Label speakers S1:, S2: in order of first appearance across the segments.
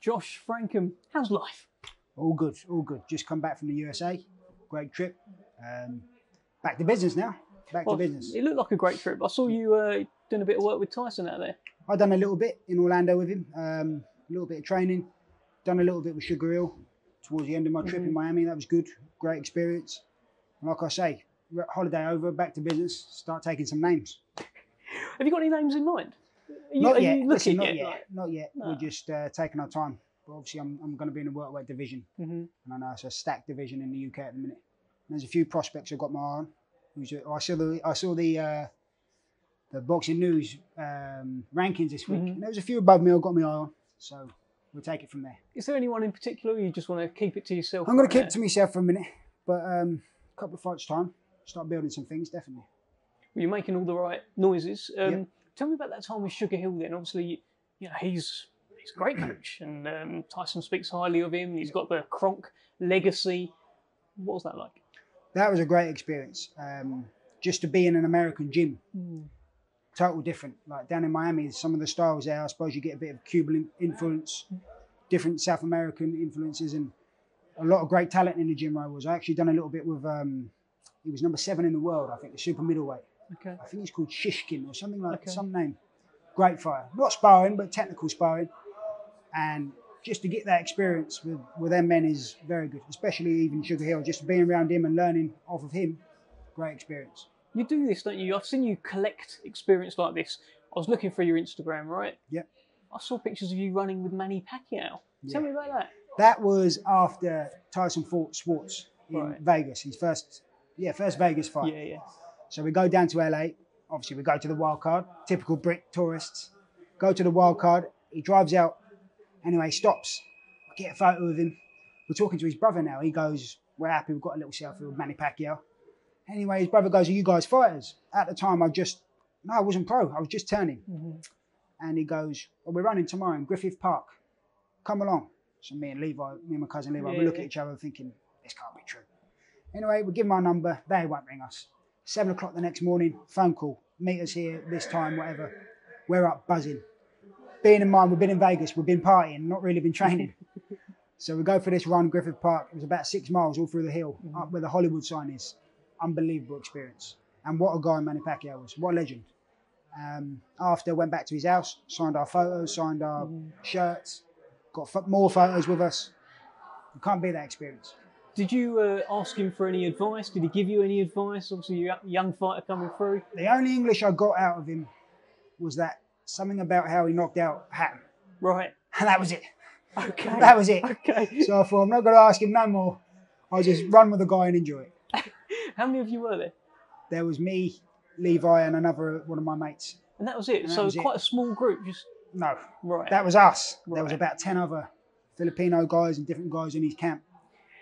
S1: Josh Frankham, how's life?
S2: All good, all good. Just come back from the USA. Great trip. Um, back to business now. Back
S1: Well,
S2: to business.
S1: It looked like a great trip. I saw you uh, doing a bit of work with Tyson out there.
S2: I've done a little bit in Orlando with him. Um, a little bit of training. Done a little bit with Sugar Hill towards the end of my trip in Miami. That was good. Great experience. And like I say, holiday over, back to business. Start taking some names.
S1: Have you got any names in mind? You,
S2: not yet. Listen, not
S1: yet?
S2: yet. Not yet. We're just uh, taking our time. But obviously, I'm, I'm going to be in the welterweight division.
S1: hmm
S2: and I know it's a stacked division in the UK at the minute. And there's a few prospects I've got my eye on. Who's- I saw the I saw the uh, the boxing news um, rankings this week,
S1: Mhm.
S2: and there was a few above me I've got my eye on. So we'll take it from there.
S1: Is there anyone in particular or you just want to keep it to yourself?
S2: I'm going
S1: right
S2: to keep it to myself for a minute, but um, a couple of fights time, start building some things definitely.
S1: Well, You're making all the right noises. Um,
S2: Yep.
S1: Tell me about that time with Sugar Hill. Then, obviously, you know he's he's a great coach, and um, Tyson speaks highly of him. He's got the Kronk legacy. What was that like?
S2: That was a great experience. Um, just to be in an American gym,
S1: Hmm.
S2: total different. Like down in Miami, some of the styles there, I suppose you get a bit of Cuban influence, different South American influences, and a lot of great talent in the gym. I was. I actually done a little bit with. Um, he was number seven in the world, I think, the super middleweight.
S1: Okay.
S2: I think he's called Shishkin or something like
S1: Okay.
S2: some name. Great fighter, not sparring, but technical sparring, and just to get that experience with with them men is very good. Especially even Sugar Hill, just being around him and learning off of him, great experience.
S1: You do this, don't you? I've seen you collect experience like this. I was looking through your Instagram, right?
S2: Yep.
S1: I saw pictures of you running with Manny Pacquiao. Tell me about that.
S2: That was after Tyson fought Schwarz in
S1: Right.
S2: Vegas. His first, yeah, first Vegas fight.
S1: Yeah, yeah.
S2: So we go down to LA. Obviously, we go to the wild card. Typical Brit tourists. Go to the wild card. He drives out. Anyway, stops. I get a photo of him. We're talking to his brother now. He goes, "We're happy. We've got a little selfie with Manny Pacquiao." Anyway, his brother goes, "Are you guys fighters?" At the time, I just no, I wasn't pro. I was just turning.
S1: Mhm.
S2: And he goes, well, "We're running tomorrow in Griffith Park. Come along." So me and Levi, me and my cousin Levi,
S1: Yeah,
S2: we look
S1: yeah.
S2: at each other thinking, "This can't be true." Anyway, we give him our number. They won't ring us. Seven o'clock the next morning, phone call. Meet us here this time, whatever. We're up buzzing. Being in mind, we've been in Vegas, we've been partying, not really been training. so we go for this run, Griffith Park. It was about six miles all through the hill, up where the Hollywood sign is. Unbelievable experience. And what a guy Manny Pacquiao was. What a legend. Um, after, went back to his house, signed our photos, signed our shirts, got ph- more photos with us. You can't beat that experience.
S1: Did you uh, ask him for any advice? Did he give you any advice? Obviously, you're a young fighter coming through.
S2: The only English I got out of him was that something about how he knocked out Hatton.
S1: Right.
S2: And that was it.
S1: Okay.
S2: That was it.
S1: Okay.
S2: So I thought, I'm not going to ask him no more. I'll just run with the guy and enjoy it.
S1: How many of you were there?
S2: There was me, Levi, and another one of my mates.
S1: And that was it.
S2: And
S1: so
S2: was it.
S1: quite a small group. Just
S2: No,
S1: right.
S2: that was us. There was about 10 other Filipino guys and different guys in his camp.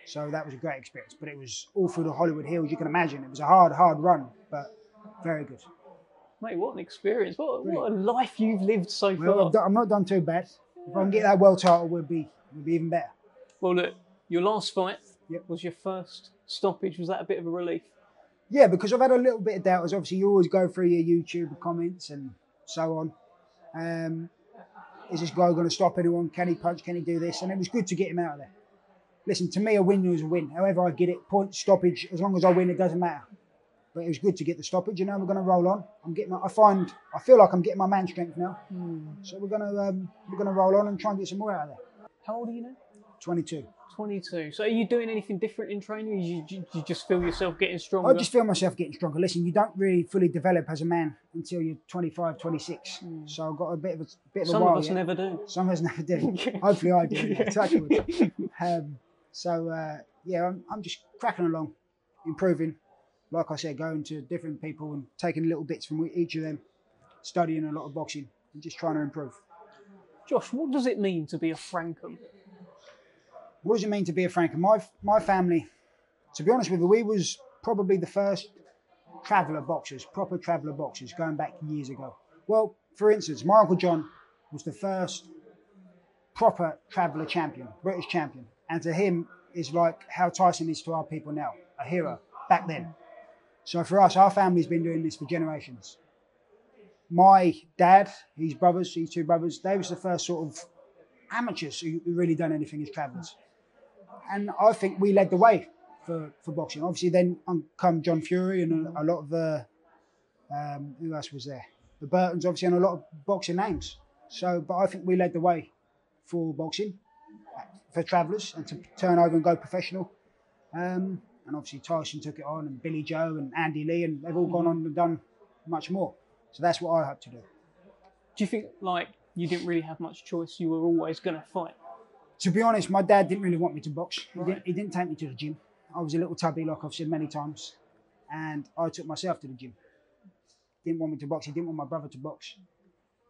S2: So that was a great experience. But it was all through the Hollywood Hills. You can imagine it was a hard, hard run, but very good.
S1: Mate, what an experience! What, what a life you've lived so
S2: Well,
S1: far.
S2: Done, I'm not done too bad. If I can get that world title, we'll be, we'll be even better.
S1: Well, look, your last fight
S2: Yep.
S1: was your first stoppage. Was that a bit of a relief?
S2: Yeah, because I've had a little bit of doubt. As obviously, you always go through your YouTube comments and so on. Um, is this guy going to stop anyone? Can he punch? Can he do this? And it was good to get him out of there. Listen, to me, a win is a win. However, I get it, point, stoppage. As long as I win, it doesn't matter. But it was good to get the stoppage. You know, we're going to roll on. I'm getting. My, I find. I feel like I'm getting my man strength now. So we're going to um, we're going to roll on and try and get some more out of there.
S1: How old are you now?
S2: 22.
S1: 22. So are you doing anything different in training? You, you, you just feel yourself getting stronger?
S2: I just feel myself getting stronger. Listen, you don't really fully develop as a man until you're 25, 26. So I've got a bit of a bit of
S1: Some
S2: a while Some
S1: of us
S2: yet.
S1: never do.
S2: Some of us never do. Hopefully, I do. yeah, touch wood. Um, so uh, yeah, I'm, I'm just cracking along, improving. Like I said, going to different people and taking little bits from each of them, studying a lot of boxing and just trying to improve.
S1: Josh, what does it mean to be a Frankham?
S2: What does it mean to be a Frank? My my family, to be honest with you, we was probably the first traveller boxers, proper traveller boxers, going back years ago. Well, for instance, my uncle John was the first proper traveller champion, British champion, and to him is like how Tyson is to our people now, a hero back then. So for us, our family's been doing this for generations. My dad, his brothers, his two brothers, they was the first sort of amateurs who, really done anything as travellers. And I think we led the way for, for boxing. Obviously, then come John Fury and a, a lot of the um, who else was there? The Burtons, obviously, and a lot of boxing names. So, but I think we led the way for boxing for travellers and to turn over and go professional. Um, and obviously Tyson took it on, and Billy Joe and Andy Lee, and they've all gone on and done much more. So that's what I hope to do.
S1: Do you think like you didn't really have much choice? You were always going to fight.
S2: To be honest, my dad didn't really want me to box. He, didn't, he didn't take me to the gym. I was a little tubby, like I've said many times, and I took myself to the gym. Didn't want me to box. He didn't want my brother to box.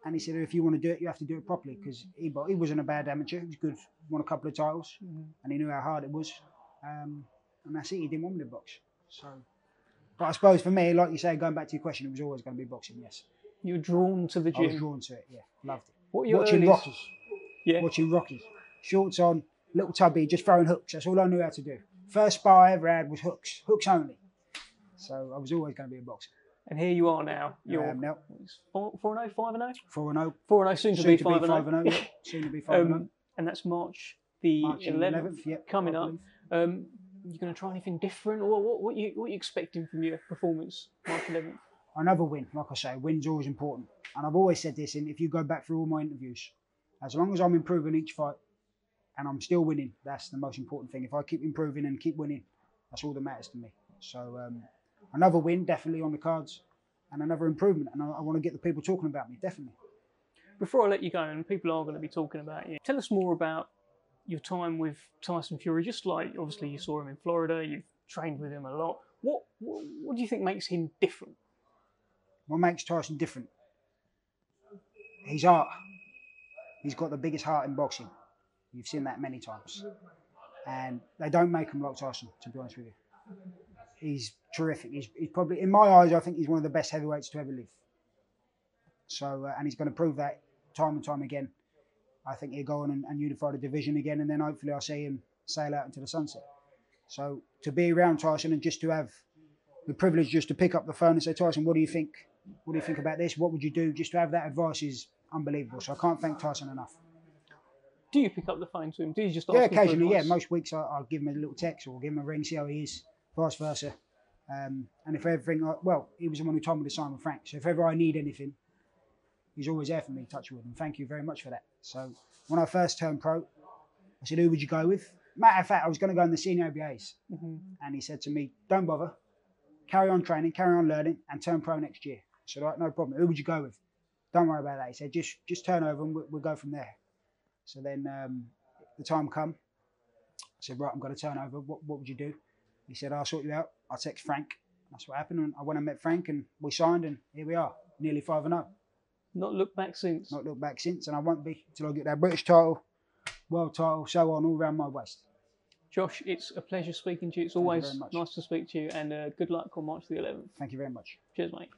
S2: And he said, if you want to do it, you have to do it properly because he, he wasn't a bad amateur. He was good, won a couple of titles, and he knew how hard it was. Um, and that's it. He didn't want me to box. So, but I suppose for me, like you say, going back to your question, it was always going to be boxing. Yes,
S1: You were drawn to the
S2: I was
S1: gym.
S2: drawn to it. Yeah, loved it.
S1: What
S2: Watching
S1: earliest-
S2: Rocky,
S1: Yeah.
S2: watching Rocky, shorts on, little tubby, just throwing hooks. That's all I knew how to do. First spar I ever had was hooks, hooks only. So I was always going to be a boxer.
S1: And here you are now. You're
S2: am now.
S1: four, four and oh, five and oh,
S2: Four and zero.
S1: four and oh, soon to be five and
S2: zero. yeah. Soon to be five and
S1: Um, and that's March the
S2: March
S1: 11th,
S2: 11th, yep,
S1: coming up. Um, you going to try anything different, or what? What you what you expecting from your performance March 11th?
S2: Another win, like I say, win's always important. And I've always said this, and if you go back through all my interviews, as long as I'm improving each fight and I'm still winning, that's the most important thing. If I keep improving and keep winning, that's all that matters to me. So um, another win, definitely on the cards, and another improvement. And I, I want to get the people talking about me, definitely.
S1: Before I let you go, and people are going to be talking about you, tell us more about your time with Tyson Fury. Just like obviously you saw him in Florida, you've trained with him a lot. What what, what do you think makes him different?
S2: What makes Tyson different? His heart. He's got the biggest heart in boxing. You've seen that many times. And they don't make him like Tyson, to be honest with you. He's terrific. He's, he's probably, in my eyes, I think he's one of the best heavyweights to ever live. So, uh, and he's going to prove that time and time again. I think he'll go on and, and unify the division again, and then hopefully I'll see him sail out into the sunset. So, to be around Tyson and just to have the privilege just to pick up the phone and say, Tyson, what do you think? What do you think about this? What would you do? Just to have that advice is unbelievable. So I can't thank Tyson enough.
S1: Do you pick up the phone to him? Do you just ask
S2: Yeah, occasionally. Yeah, most weeks I, I'll give him a little text or give him a ring, see how he is, vice versa. Um, and if everything, I- well, he was the one who told me to sign with Frank. So if ever I need anything, he's always there for me, touch wood. And thank you very much for that. So when I first turned pro, I said, who would you go with? Matter of fact, I was going to go in the senior ABAs.
S1: Mhm.
S2: And he said to me, don't bother, carry on training, carry on learning, and turn pro next year. I said, all right, no problem. Who would you go with? Don't worry about that. He said, just just turn over and we'll, we'll go from there. So then um, the time come. I said, right, I'm going to turn over. What, what would you do? He said, I'll sort you out. I'll text Frank. That's what happened. And I went and met Frank and we signed and here we are, nearly 5 and 0.
S1: Not looked back since.
S2: Not looked back since and I won't be until I get that British title, world title, so on, all around my waist.
S1: Josh, it's a pleasure speaking to you. It's
S2: you
S1: always
S2: much.
S1: nice to speak to you, and uh, good luck on March the 11th.
S2: Thank you very much.
S1: Cheers, mate.